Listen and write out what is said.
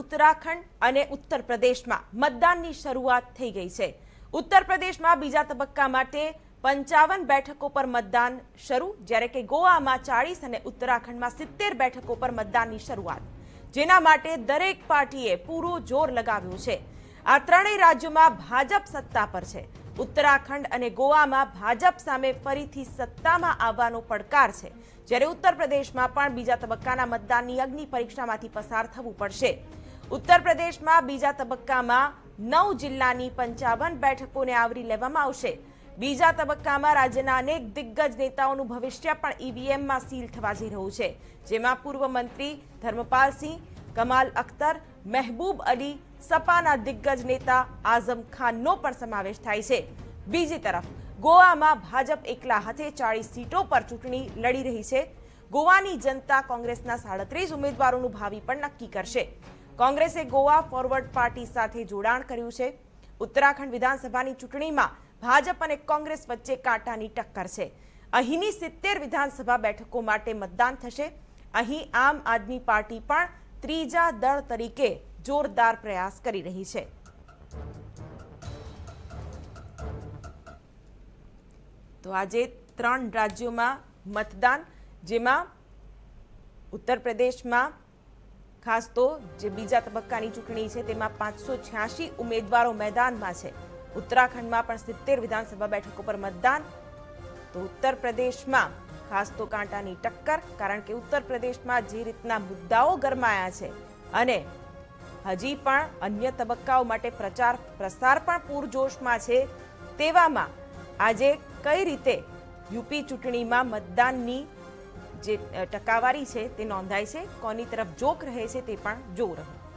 ઉત્તરાખંડ અને ઉત્તર પ્રદેશમાં મતદાનની શરૂઆત થઈ ગઈ છે. ઉત્તર પ્રદેશમાં બીજા તબક્કા માટે પંચાવન બેઠકો પર મતદાન શરૂ, જ્યારે કે ગોવામાં ચાળીસ અને ઉત્તરાખંડમાં સિત્તેર બેઠકો પર મતદાનની શરૂઆત. જેના માટે દરેક પાર્ટીએ પૂરું જોર લગાવ્યું છે. આ ત્રણેય રાજ્યોમાં ભાજપ સત્તા પર છે. ઉત્તરાખંડ અને ગોવામાં ભાજપ સામે ફરીથી સત્તામાં આવવાનો પડકાર છે. જ્યારે ઉત્તર પ્રદેશમાં પણ બીજા તબક્કાના મતદાનની અગ્નિ પરીક્ષામાંથી પસાર થવું પડશે. ઉત્તર પ્રદેશમાં બીજા તબક્કામાં નવ જિલ્લાની પંચાવન બેઠકોને આવરી લેવામાં આવશે. બીજા તબક્કામાં રાજ્યના અનેક દિગ્ગજ નેતાઓનું ભવિષ્ય પણ ઈવીએમમાં સીલ થવા જઈ રહ્યું છે. જેમાં પૂર્વ મંત્રી ધર્મપાલસિંહ કમાલ અખ્તર, મહેબૂબ અલી, સપાના દિગ્ગજ નેતા આઝમ ખાનનો પણ સમાવેશ થાય છે. બીજી તરફ, ગોવામાં ભાજપ એકલા હાથે ચાળીસ સીટો પર ચૂંટણી લડી રહી છે. ગોવાની જનતા કોંગ્રેસના સાડત્રીસ ઉમેદવારોનું ભાવિ પણ નક્કી કરશે. કોંગ્રેસે ગોવા ફોરવર્ડ પાર્ટી સાથે જોડાણ કર્યું છે. ઉત્તરાખંડ વિધાનસભાની ચૂંટણીમાં ભાજપ અને કોંગ્રેસ વચ્ચે કાંટાની ટક્કર છે. અહીંની સિત્તેર વિધાનસભા બેઠકો માટે મતદાન થશે. અહીં આમ આદમી પાર્ટી પણ ત્રીજા દળ તરીકે જોરદાર પ્રયાસ કરી રહી છે. તો આજે ત્રણ રાજ્યોમાં મતદાન, જેમાં ઉત્તર પ્રદેશમાં ખાસ તો જે બીજા તબક્કાની ચૂંટણી છે, તેમાં પાંચસો છ્યાસી ઉમેદવારો મેદાનમાં છે. ઉત્તરાખંડમાં પણ સિત્તેર વિધાનસભા બેઠકો પર મતદાન. તો ઉત્તર પ્રદેશમાં ખાસ તો કાંટાની ટક્કર, કારણ કે ઉત્તર પ્રદેશમાં જે રીતના મુદ્દાઓ ગરમાયા છે અને હજી પણ અન્ય તબક્કાઓ માટે પ્રચાર, પ્રસાર પણ પૂરજોશમાં છે, તેવામાં આજે કઈ રીતે યુપી ચૂંટણીમાં મતદાનની જે ટકાવારી છે તે નોંધાય છે, કોની તરફ જોક રહે છે તે પણ જોવું રહ્યું.